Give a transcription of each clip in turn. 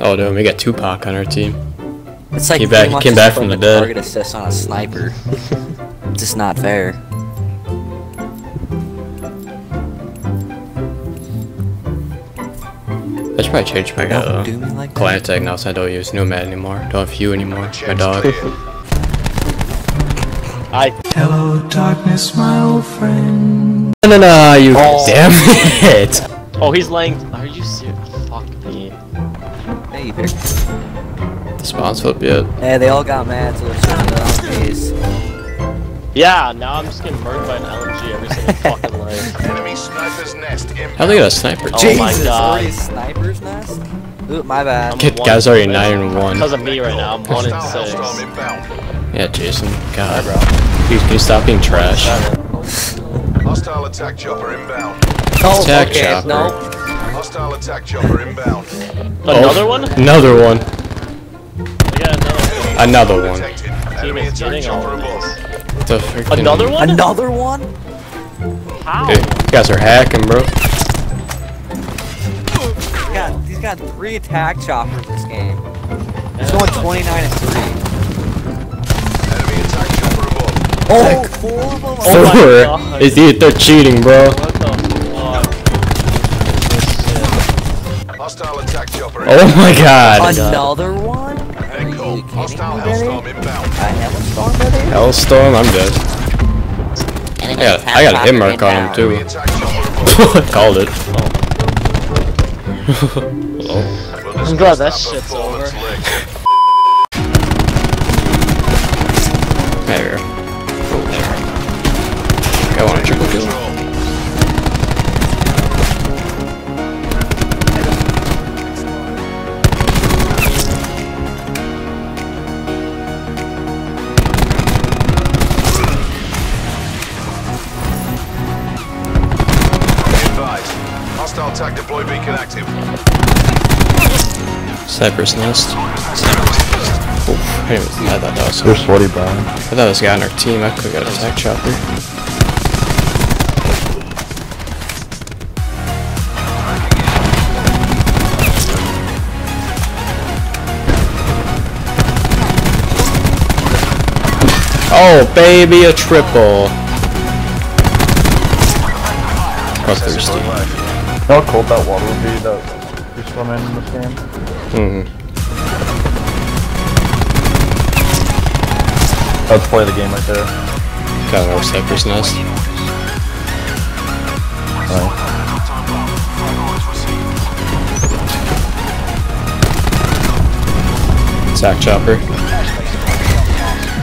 Oh, dude, we got Tupac on our team. It's like He back- pretty much came back from putting the a dead. Target assist on a sniper. it's just not fair. I should probably change my Don't uh, do like that. client tag now, so I don't use Nomad anymore. Don't have you anymore. My dog. I Hello, darkness, my old friend. No, no, no, you Oh. damn it! oh he's laying. Are you serious? Fuck me. Hey, there. The spawn's flip yet. Hey, they all got mad, so they're shooting their own face. Yeah, now I'm just getting murdered by an LMG every single fucking life. Enemy sniper's nest inbound. How'd they get a sniper? Oh my Jesus, God. already sniper's nest? Ooh, my bad. I'm Kid, guy's already away. 9 and 1. Because of me right now, I'm one and six. Yeah, Jason. God, bro. Please, can you stop being trash? Hostile attack chopper inbound. Oh, Attack okay, chopper. no. Hostile attack chopper inbound. Another Oh, one? Another one. We got another one. Another one. Detected. Team Enemy attack chopper of above. these. The freaking- Another one? Another one? How? Dude, you guys are hacking, bro. He's got, he's got three attack choppers this game. He's going 29 and 3. Enemy attack chopper above. Oh, four of them? Oh my God. Is dude, they're cheating, bro. Oh my god. Another one? Are Echo. you kidding Hostile me, Hellstorm. I have a storm, Benny? Hellstorm, I'm dead. I got, I got a hit mark on him too. attack chopper above. Called it. We'll I'm glad that that shit's performance over. later. There. Go on, triple kill. Deploy beacon active. Sniper's nest. Oof, I didn't even I thought that was They're sweaty, I thought this guy on our team. I could have got a attack chopper. Oh, baby, a triple. Plus thirsty. You know how cold that water would be that you swim in in this game? Mm-hmm. Let's play the game right there. Got another sniper's nest. Alright. Sack chopper.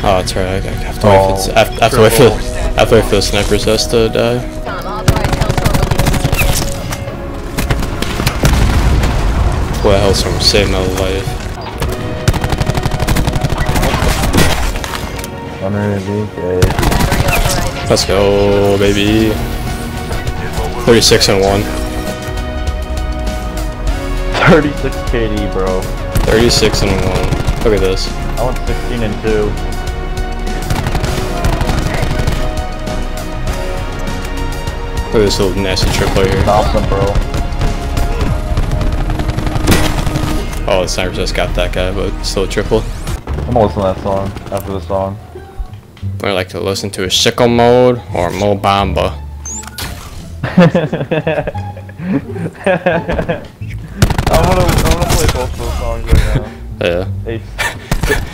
Oh, that's right. I I have to wait for Oh, after, after wait for after wait for the sniper's nest to die. Boy, that Hellstorm saved my life. Underneath, okay. Let's go, baby. 36 and 1. 36 KD, bro. 36 and 1. Look at this. I went 16 and 2. Look at this little nasty triple here. Awesome, bro. Oh, the sniper just got that guy, but still a triple. I'm gonna listen to that song after the song. I like to listen to a Sicko Mode or Mo Bamba. I'm gonna, I'm gonna play both those songs right now. Yeah. Hey,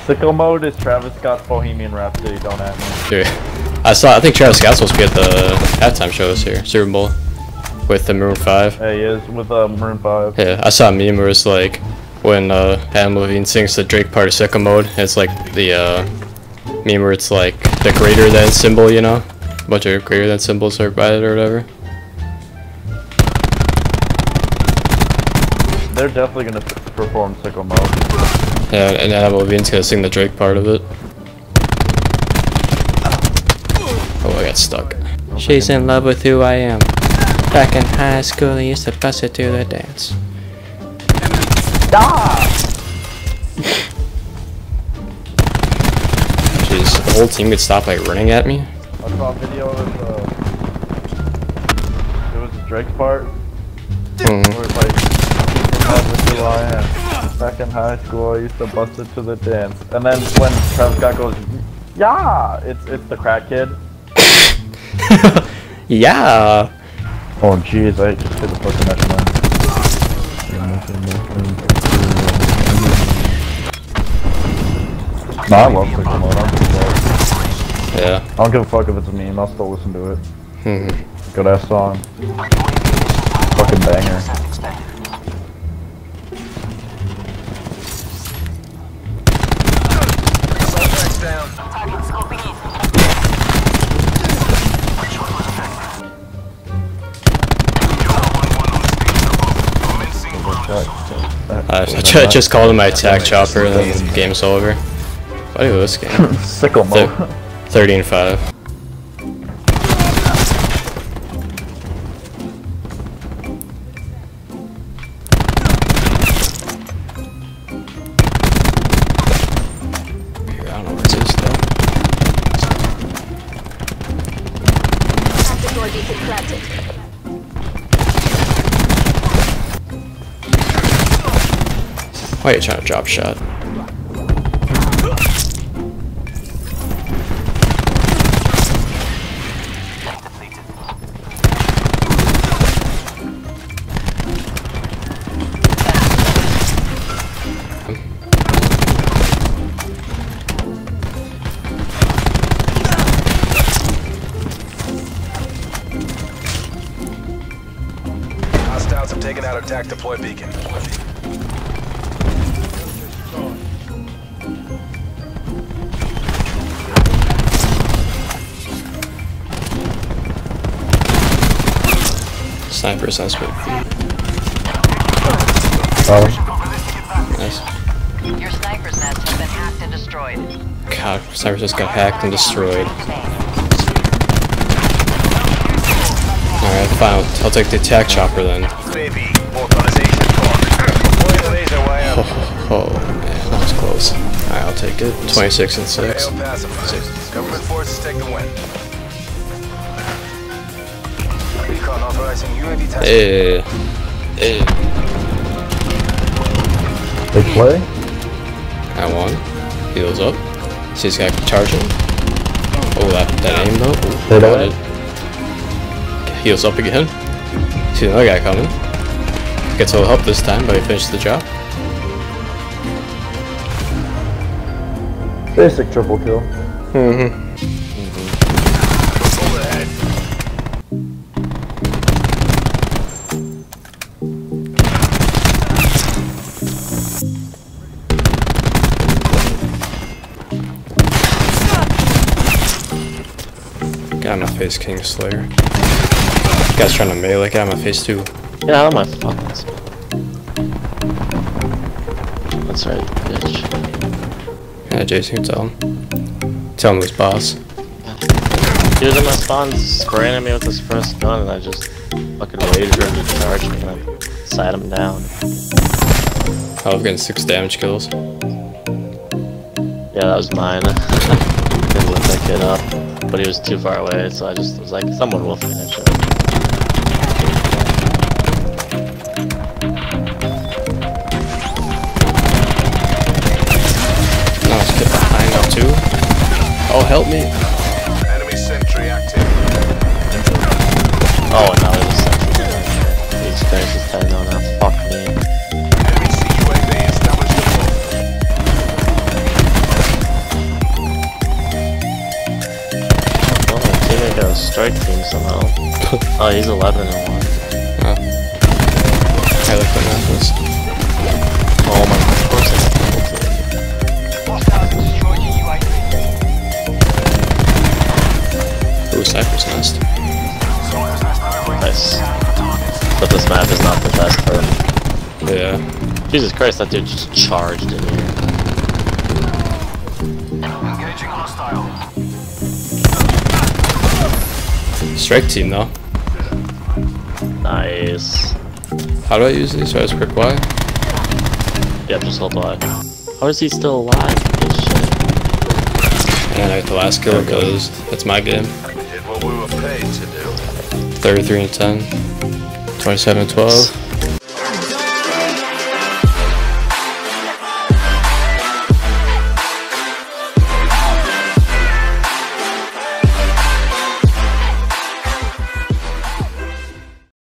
Sicko Mode is Travis Scott's Bohemian Rhapsody, don't at me. Dude, I saw. I think Travis Scott's supposed to be at the halftime show this year, Super Bowl, with the Maroon Five. Yeah, he is with uh, Maroon 5. Yeah, I saw a meme where it's like when uh, Adam Levine sings the Drake part of Sicko Mode. It's like the uh, meme where it's like the greater than symbol, you know, a bunch of greater than symbols are by it or whatever. They're definitely gonna perform Sicko Mode. Yeah, and Adam Levine's gonna sing the Drake part of it. Oh, I got stuck. She's in love with who I am. Back in high school, I used to bust it to the dance. Jeez, the whole team could stop like running at me. I saw a video of uh, it was Drake's part Mhm. where it's like "She's in love with who I am. Back in high school, I used to bust it to the dance. And then when Travis Scott goes, yeah, it's it's the crack kid. yeah. Oh jeez, I just did the fucking that No, I love Sicko Mode. I don't give. Yeah. I don't give a fuck if it's a meme. I'll still listen to it. Mhm. Good ass song. Fucking banger. I, I ju- just called him my attack chopper and the game's over. What is this game? Sicko Thir- Mode. 13 5. I don't know where it is though. Traffic door beacon planted. Why are you trying to drop shot? Hostiles have taken out attack deploy beacon. Sniper suspect. Oh, Nice. Your sniper's nest has been hacked and destroyed. God, sniper just got hacked and destroyed. Alright, fine. I'll take the attack chopper then. Baby, authorization card. Deploy laser wire. Oh, oh man, that was close. Alright, I'll take it. 26 and 6. El Pacific. Government forces take the win. Recon authorizing UAV test. Hey. Hey. they play? I won. Heals up. See this guy charging. Oh, that, that aim though. Ooh, They got don't. it. Heals up again. See another guy coming. Gets a little help this time, but he finished the job. Basic triple kill. Mm-hmm. Pull ahead. Get my face, King Slayer. Guy's trying to melee. Get out my face too. Yeah, out of my fucking spot. That's right, bitch. Yeah, Jason, tell him. Tell him who's boss. He was in my spawn spraying at me with his first gun and I just fucking waited for him to charge me and I sat him down. I was getting six damage kills. Yeah, that was mine. Didn't lift that kid up. But he was too far away, so I just was like, someone will finish him. Oh, help me. Enemy sentry active. Oh, and now there's a second. He just finished his 10 now, now. Fuck me. Enemy CUAV established above. Oh, my teammate got a strike team somehow. oh, he's 11 and 1. Jesus Christ, that dude just charged in here. Engaging hostile. Strike team though. Nice. How do I use these? So I just quick Y? Yep, just hold on. How is he still alive? Good shit. And I get the last kill because it's my game. Did what we were paid to do. 33 and 10. 27 and 12.